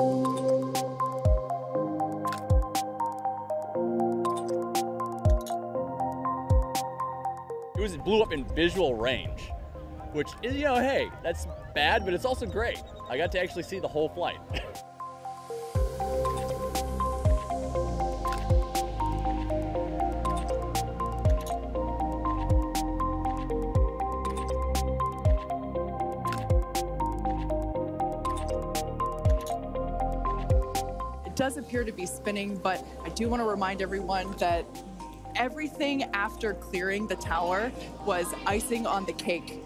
It was it blew up in visual range, which is you know hey that's bad, but it's also great. I got to actually see the whole flight. It does appear to be spinning, but I do want to remind everyone that everything after clearing the tower was icing on the cake